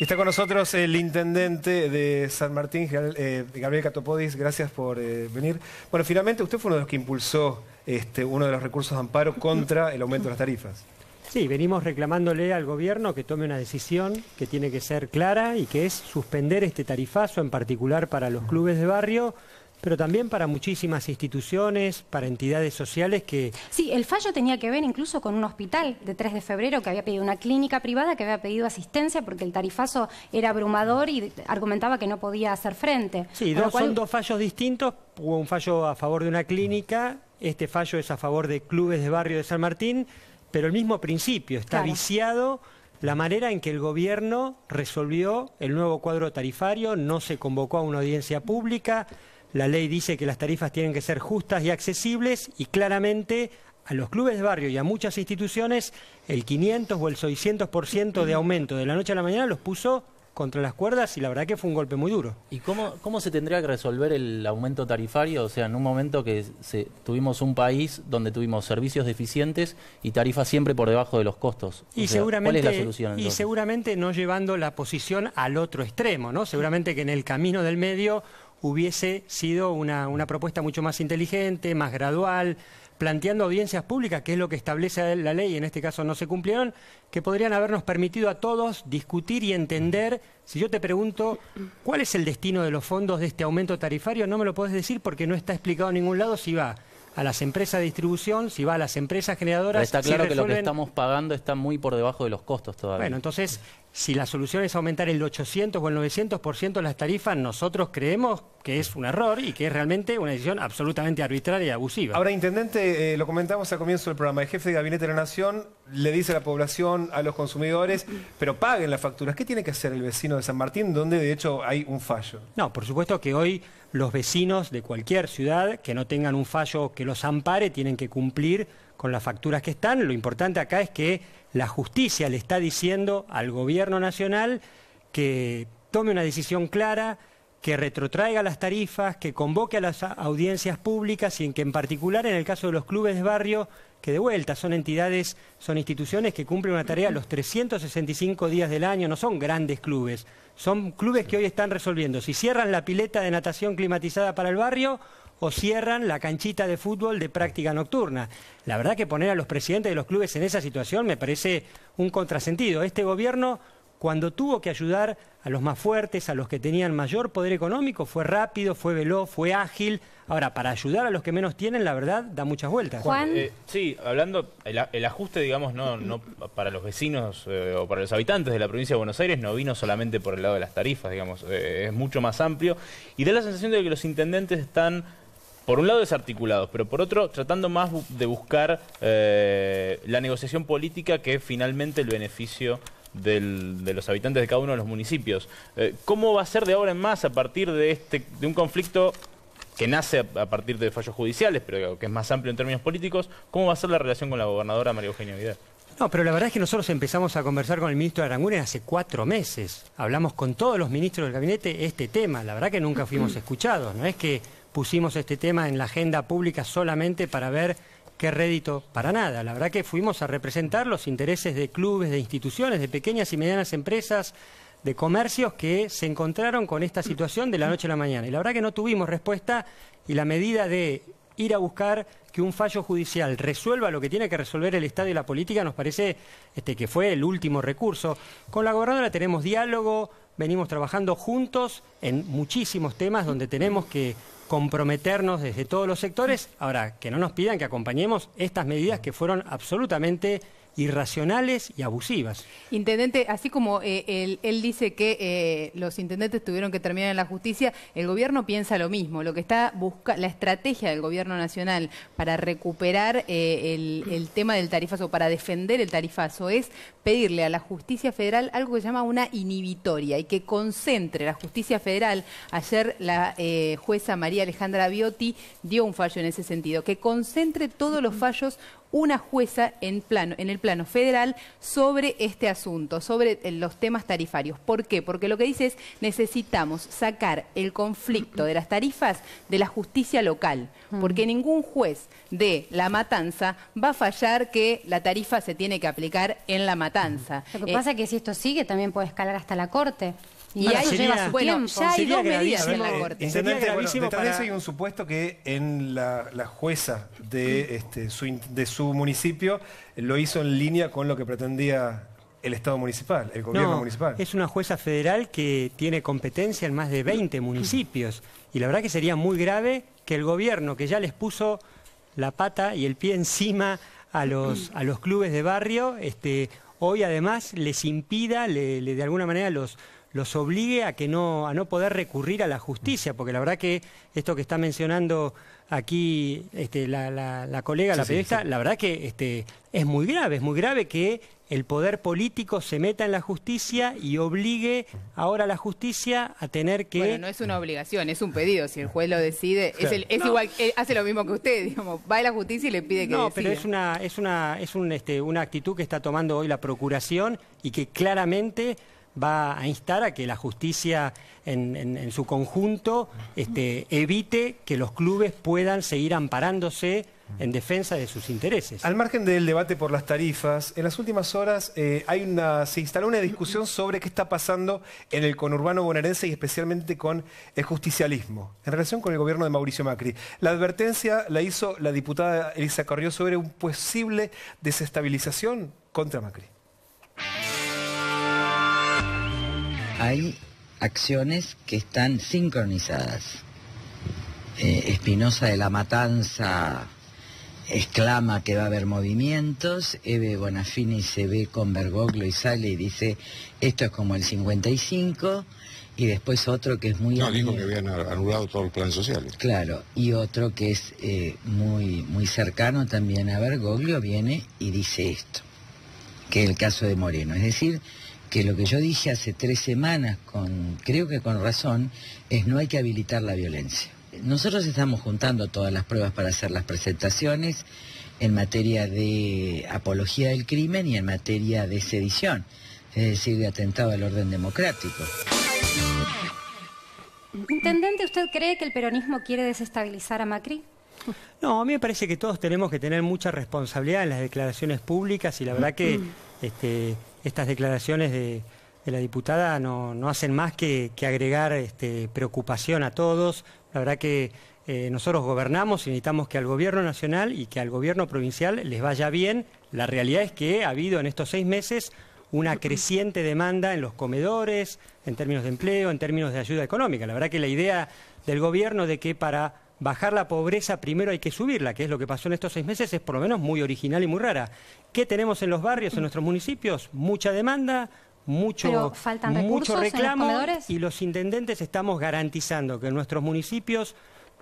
Está con nosotros el intendente de San Martín, eh, Gabriel Catopodis. Gracias por eh, venir. Bueno, finalmente usted fue uno de los que impulsó este, uno de los recursos de amparo contra el aumento de las tarifas. Sí, venimos reclamándole al gobierno que tome una decisión que tiene que ser clara y que es suspender este tarifazo, en particular para los clubes de barrio, pero también para muchísimas instituciones, para entidades sociales que... Sí, el fallo tenía que ver incluso con un hospital de 3 de febrero que había pedido una clínica privada que había pedido asistencia porque el tarifazo era abrumador y argumentaba que no podía hacer frente. Sí, son dos fallos distintos. Hubo un fallo a favor de una clínica, este fallo es a favor de clubes de barrio de San Martín, pero el mismo principio, está viciado la manera en que el gobierno resolvió el nuevo cuadro tarifario, no se convocó a una audiencia pública, la ley dice que las tarifas tienen que ser justas y accesibles y claramente a los clubes de barrio y a muchas instituciones el 500 o el 600% de aumento de la noche a la mañana los puso contra las cuerdas y la verdad que fue un golpe muy duro. ¿Y cómo, cómo se tendría que resolver el aumento tarifario? O sea, en un momento que tuvimos un país donde tuvimos servicios deficientes y tarifas siempre por debajo de los costos. Y seguramente, ¿Cuál es la solución? Y seguramente no llevando la posición al otro extremo, ¿no? Seguramente que en el camino del medio hubiese sido una, propuesta mucho más inteligente, más gradual, planteando audiencias públicas, que es lo que establece la ley, y en este caso no se cumplieron, que podrían habernos permitido a todos discutir y entender. Si yo te pregunto cuál es el destino de los fondos de este aumento tarifario, no me lo puedes decir porque no está explicado en ningún lado si va a las empresas de distribución, si va a las empresas generadoras. está claro que lo que estamos pagando está muy por debajo de los costos todavía. Bueno, entonces, si la solución es aumentar el 800 o el 900% las tarifas, nosotros creemos que es un error y que es realmente una decisión absolutamente arbitraria y abusiva. Ahora, Intendente, eh, lo comentamos al comienzo del programa, el jefe de Gabinete de la Nación le dice a la población, a los consumidores, pero paguen las facturas. ¿Qué tiene que hacer el vecino de San Martín, donde de hecho hay un fallo? No, por supuesto que hoy los vecinos de cualquier ciudad que no tengan un fallo que los ampare tienen que cumplir con las facturas que están. Lo importante acá es que la justicia le está diciendo al gobierno nacional que tome una decisión clara, que retrotraiga las tarifas, que convoque a las audiencias públicas y en que en particular en el caso de los clubes de barrio, que de vuelta son entidades, son instituciones que cumplen una tarea los 365 días del año, no son grandes clubes, son clubes que hoy están resolviendo. Si cierran la pileta de natación climatizada para el barrio o cierran la canchita de fútbol de práctica nocturna. La verdad que poner a los presidentes de los clubes en esa situación me parece un contrasentido. Este gobierno cuando tuvo que ayudar a los más fuertes, a los que tenían mayor poder económico, fue rápido, fue veloz, fue ágil. Ahora, para ayudar a los que menos tienen, la verdad, da muchas vueltas. Juan. Eh, sí, hablando, el, ajuste, digamos, no, no para los vecinos eh, o para los habitantes de la provincia de Buenos Aires no vino solamente por el lado de las tarifas, digamos, eh, es mucho más amplio. Y da la sensación de que los intendentes están por un lado desarticulados, pero por otro tratando más de buscar la negociación política que finalmente el beneficio de los habitantes de cada uno de los municipios. Eh, ¿Cómo va a ser de ahora en más a partir de, este, de un conflicto que nace a, partir de fallos judiciales, pero que es más amplio en términos políticos? ¿Cómo va a ser la relación con la gobernadora María Eugenia Vidal? No, pero la verdad es que nosotros empezamos a conversar con el ministro de Aranguren hace cuatro meses. Hablamos con todos los ministros del gabinete este tema. La verdad que nunca fuimos escuchados. No es que pusimos este tema en la agenda pública solamente para ver qué rédito para nada. La verdad que fuimos a representar los intereses de clubes, de instituciones, de pequeñas y medianas empresas, de comercios que se encontraron con esta situación de la noche a la mañana. Y la verdad que no tuvimos respuesta y la medida de ir a buscar que un fallo judicial resuelva lo que tiene que resolver el Estado y la política nos parece este, que fue el último recurso. Con la gobernadora tenemos diálogo, venimos trabajando juntos en muchísimos temas donde tenemos que comprometernos desde todos los sectores. Ahora, que no nos pidan que acompañemos estas medidas que fueron absolutamente irracionales y abusivas. Intendente, así como eh, él, dice que eh, los intendentes tuvieron que terminar en la justicia, el gobierno piensa lo mismo. Lo que está busca la estrategia del gobierno nacional para recuperar eh, el, tema del tarifazo, para defender el tarifazo, es pedirle a la justicia federal algo que se llama una inhibitoria y que concentre la justicia federal. Ayer la jueza María Alejandra Biotti dio un fallo en ese sentido, que concentre todos los fallos una jueza en, plano, en el plano federal sobre este asunto, sobre eh, los temas tarifarios. ¿Por qué? Porque lo que dice es necesitamos sacar el conflicto de las tarifas de la justicia local, porque ningún juez de la matanza va a fallar que la tarifa se tiene que aplicar en la matanza. Lo que pasa es que si esto sigue también puede escalar hasta la corte. Y eso sería- lleva su bueno, tiempo. ya hay Sería dos medidas en la Eh, corte. Intendente, bueno, detrás de eso para- hay un supuesto que en la, la jueza de, este, su, su municipio lo hizo en línea con lo que pretendía el Estado municipal, el gobierno No, municipal. es una jueza federal que tiene competencia en más de 20 municipios. Y la verdad que sería muy grave que el gobierno, que ya les puso la pata y el pie encima a los, a los clubes de barrio, este, hoy además les impida, le, le de alguna manera los, los obligue a que no, a no poder recurrir a la justicia, porque la verdad que esto que está mencionando aquí este, la, la- la colega, la periodista, sí. la verdad que este, es muy grave, es muy grave que el poder político se meta en la justicia y obligue ahora a la justicia a tener que... Bueno, no es una obligación, es un pedido. Si el juez lo decide, es, el- es igual, eh, hace lo mismo que usted, digamos, va a la justicia y le pide que No, decida. pero es una es una es un, este, una actitud que está tomando hoy la procuración y que claramente va a instar a que la justicia en, su conjunto este, evite que los clubes puedan seguir amparándose en defensa de sus intereses. Al margen del debate por las tarifas, en las últimas horas eh, se instaló una discusión sobre qué está pasando en el conurbano bonaerense y especialmente con el justicialismo, en relación con el gobierno de Mauricio Macri. La advertencia la hizo la diputada Elisa Carrió sobre un posible desestabilización contra Macri. Hay acciones que están sincronizadas. Eh, Espinosa de la Matanza exclama que va a haber movimientos, Eve Bonafini se ve con Bergoglio y sale y dice esto es como el 55, y después otro que es muy... No, dijo que habían anulado todos los planes sociales. Claro, y otro que es eh, muy, muy cercano también a Bergoglio viene y dice esto, que es el caso de Moreno. Es decir, que lo que yo dije hace tres semanas, con, creo que con razón, es no hay que habilitar la violencia. Nosotros estamos juntando todas las pruebas para hacer las presentaciones en materia de apología del crimen y en materia de sedición, es decir, de atentado al orden democrático. Intendente, ¿usted cree que el peronismo quiere desestabilizar a Macri? No, a mí me parece que todos tenemos que tener mucha responsabilidad en las declaraciones públicas y la verdad que este, estas declaraciones de, la diputada no, no hacen más que, que agregar este, preocupación a todos. La verdad que eh, nosotros gobernamos y necesitamos que al gobierno nacional y que al gobierno provincial les vaya bien. La realidad es que ha habido en estos seis meses una creciente demanda en los comedores, en términos de empleo, en términos de ayuda económica. La verdad que la idea del gobierno de que para bajar la pobreza primero hay que subirla, que es lo que pasó en estos seis meses, es por lo menos muy original y muy rara. ¿Qué tenemos en los barrios, en nuestros municipios? Mucha demanda, mucho, Pero faltan mucho los reclamo comedores. y los intendentes estamos garantizando que en nuestros municipios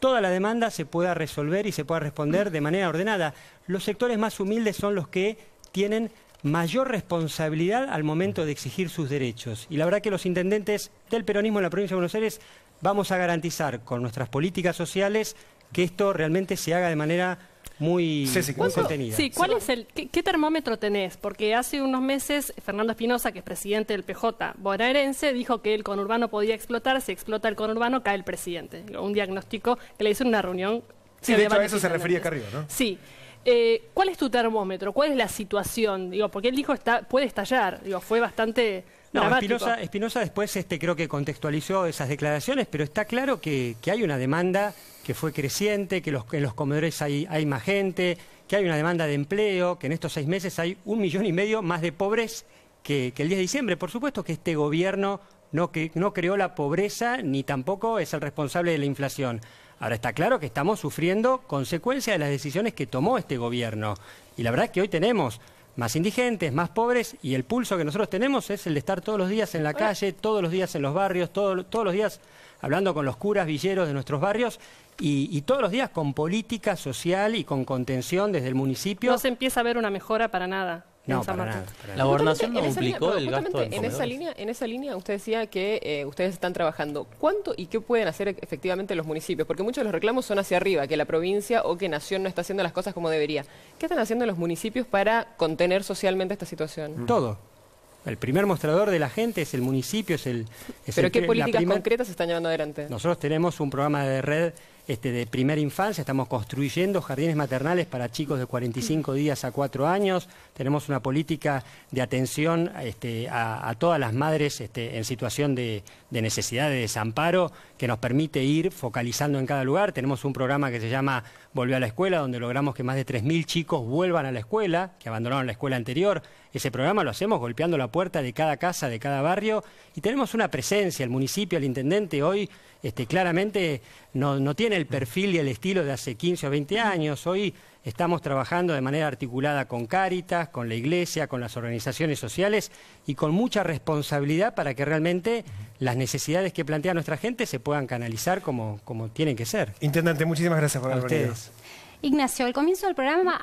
toda la demanda se pueda resolver y se pueda responder de manera ordenada. Los sectores más humildes son los que tienen mayor responsabilidad al momento de exigir sus derechos. Y la verdad que los intendentes del peronismo en la provincia de Buenos Aires vamos a garantizar con nuestras políticas sociales que esto realmente se haga de manera muy, Ceci, muy ¿cuánto- contenida. Sí, ¿cuál es el, qué, qué termómetro tenés? Porque hace unos meses Fernando Espinosa, que es presidente del PJ bonaerense, dijo que el conurbano podía explotar, si explota el conurbano cae el presidente. Un diagnóstico que le hizo en una reunión. Sí, de hecho a eso se refería acá arriba, ¿no? Sí. Eh, ¿Cuál es tu termómetro? ¿Cuál es la situación? Digo, porque él dijo está, puede estallar. Digo, fue bastante No. Espinosa, Espinosa después este, creo que contextualizó esas declaraciones, pero está claro que, que hay una demanda que fue creciente, que los, en los comedores hay, hay más gente, que hay una demanda de empleo, que en estos seis meses hay un millón y medio más de pobres que, que el 10 de diciembre. Por supuesto que este gobierno no, que, no creó la pobreza ni tampoco es el responsable de la inflación. Ahora está claro que estamos sufriendo consecuencias de las decisiones que tomó este gobierno. Y la verdad es que hoy tenemos más indigentes, más pobres, y el pulso que nosotros tenemos es el de estar todos los días en la calle, todos los días en los barrios, todo- todos los días hablando con los curas villeros de nuestros barrios, y, y todos los días con política social y con contención desde el municipio. No se empieza a ver una mejora para nada. No, en San para Martín. nada, para La gobernación no duplicó el gasto en esa línea En esa línea usted decía que eh, ustedes están trabajando. ¿Cuánto y qué pueden hacer efectivamente los municipios? Porque muchos de los reclamos son hacia arriba, que la provincia o que Nación no está haciendo las cosas como debería. ¿Qué están haciendo los municipios para contener socialmente esta situación? Todo. El primer mostrador de la gente es el municipio, es el... es ¿Pero el qué políticas primer- concretas se están llevando adelante? Nosotros tenemos un programa de red este, de primera infancia, estamos construyendo jardines maternales para chicos de 45 días a 4 años, tenemos una política de atención este, a, todas las madres este, en situación de, de necesidad de desamparo que nos permite ir focalizando en cada lugar, tenemos un programa que se llama Volvió a la Escuela, donde logramos que más de 3.000 chicos vuelvan a la escuela, que abandonaron la escuela anterior. Ese programa lo hacemos golpeando la puerta de cada casa, de cada barrio, y tenemos una presencia, el municipio, el intendente hoy este, claramente no, no tiene el perfil y el estilo de hace 15 o 20 años. Hoy estamos trabajando de manera articulada con Cáritas, con la Iglesia, con las organizaciones sociales y con mucha responsabilidad para que realmente las necesidades que plantea nuestra gente se puedan canalizar como, como tienen que ser. Intendente, muchísimas gracias por haber venido. ustedes. Ignacio, al comienzo del programa